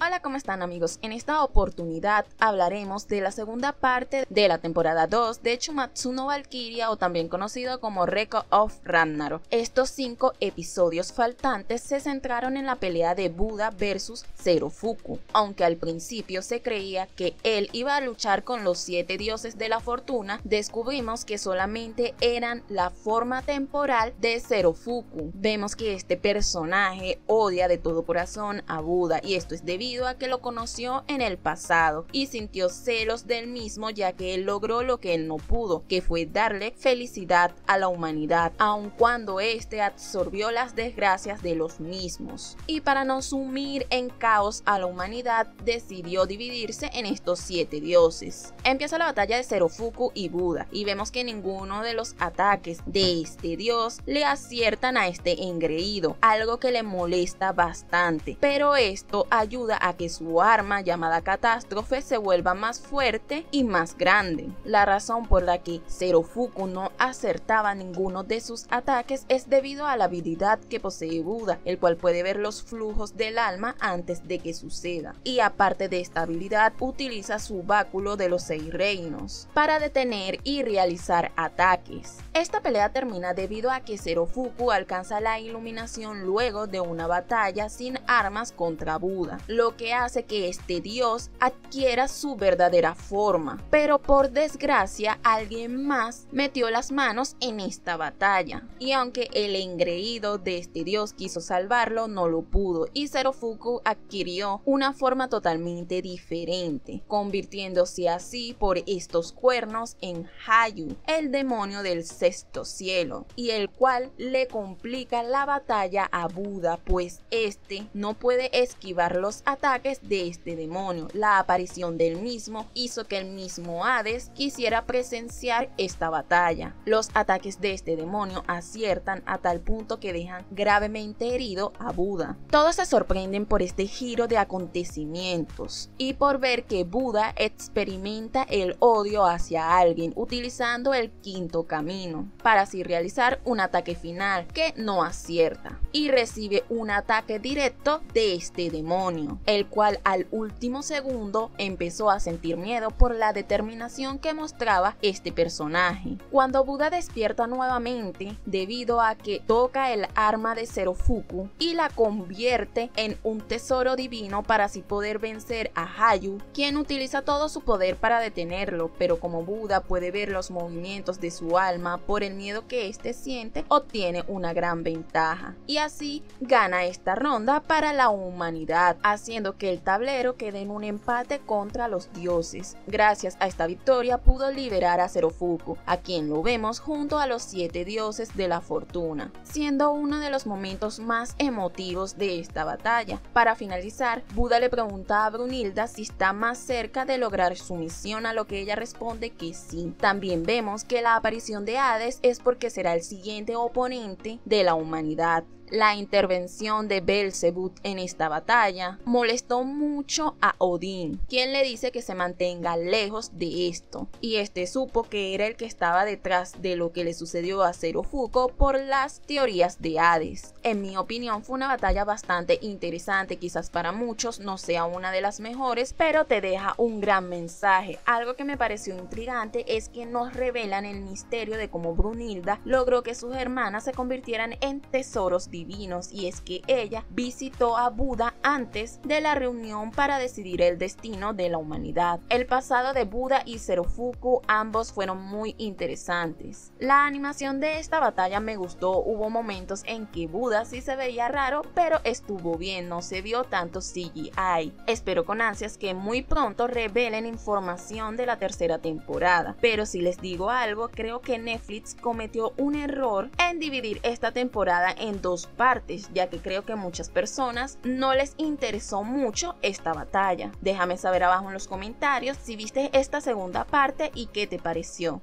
Hola, ¿cómo están amigos? En esta oportunidad hablaremos de la segunda parte de la temporada 2 de Chumatsu no Valkyria o también conocido como Record of Ragnarok. Estos cinco episodios faltantes se centraron en la pelea de Buda versus Zerofuku, aunque al principio se creía que él iba a luchar con los siete dioses de la fortuna, descubrimos que solamente eran la forma temporal de Zerofuku. Vemos que este personaje odia de todo corazón a Buda y esto es debido a que lo conoció en el pasado y sintió celos del mismo ya que él logró lo que él no pudo, que fue darle felicidad a la humanidad, aun cuando éste absorbió las desgracias de los mismos. Y para no sumir en caos a la humanidad, decidió dividirse en estos siete dioses. Empieza la batalla de Zerofuku y Buda, y vemos que ninguno de los ataques de este dios le aciertan a este engreído, algo que le molesta bastante, pero esto ayuda a que su arma llamada catástrofe se vuelva más fuerte y más grande. La razón por la que Zerofuku no acertaba ninguno de sus ataques es debido a la habilidad que posee Buda, el cual puede ver los flujos del alma antes de que suceda. Y aparte de esta habilidad, utiliza su báculo de los seis reinos para detener y realizar ataques. Esta pelea termina debido a que Zerofuku alcanza la iluminación luego de una batalla sin armas contra Buda, lo que hace que este dios adquiera su verdadera forma. Pero por desgracia alguien más metió las manos en esta batalla. Y aunque el engreído de este dios quiso salvarlo, no lo pudo y Zerofuku adquirió una forma totalmente diferente, convirtiéndose así por estos cuernos en Hayu, el demonio del sexto cielo, y el cual le complica la batalla a Buda, pues este no puede esquivar los ataques de este demonio. La aparición del mismo hizo que el mismo Hades quisiera presenciar esta batalla. Los ataques de este demonio aciertan a tal punto que dejan gravemente herido a Buda. Todos se sorprenden por este giro de acontecimientos y por ver que Buda experimenta el odio hacia alguien utilizando el quinto camino para así realizar un ataque final que no acierta y recibe un ataque directo de este demonio el cual al último segundo empezó a sentir miedo por la determinación que mostraba este personaje. Cuando Buda despierta nuevamente, debido a que toca el arma de Zerofuku y la convierte en un tesoro divino para así poder vencer a Hayu, quien utiliza todo su poder para detenerlo, pero como Buda puede ver los movimientos de su alma por el miedo que éste siente, obtiene una gran ventaja. Así gana esta ronda para la humanidad, haciendo que el tablero quede en un empate contra los dioses. Gracias a esta victoria pudo liberar a Zerofuku, a quien lo vemos junto a los siete dioses de la fortuna, siendo uno de los momentos más emotivos de esta batalla. Para finalizar, Buda le pregunta a Brunilda si está más cerca de lograr su misión, a lo que ella responde que sí. También vemos que la aparición de Hades es porque será el siguiente oponente de la humanidad la intervención de Belzebut en esta batalla molestó mucho a Odín, quien le dice que se mantenga lejos de esto, y este supo que era el que estaba detrás de lo que le sucedió a Zerofuko por las teorías de Hades. En mi opinión fue una batalla bastante interesante, quizás para muchos no sea una de las mejores, pero te deja un gran mensaje. Algo que me pareció intrigante es que nos revelan el misterio de cómo Brunilda logró que sus hermanas se convirtieran en tesoros divinos y es que ella visitó a Buda antes de la reunión para decidir el destino de la humanidad. El pasado de Buda y Zerofuku ambos fueron muy interesantes. La animación de esta batalla me gustó, hubo momentos en que Buda sí se veía raro, pero estuvo bien, no se vio tanto CGI. Espero con ansias que muy pronto revelen información de la tercera temporada, pero si les digo algo, creo que Netflix cometió un error en dividir esta temporada en dos partes, ya que creo que muchas personas no les interesó mucho esta batalla. Déjame saber abajo en los comentarios si viste esta segunda parte y qué te pareció.